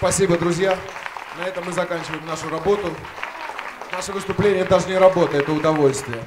Спасибо, друзья. На этом мы заканчиваем нашу работу. Наше выступление даже не работа, это удовольствие.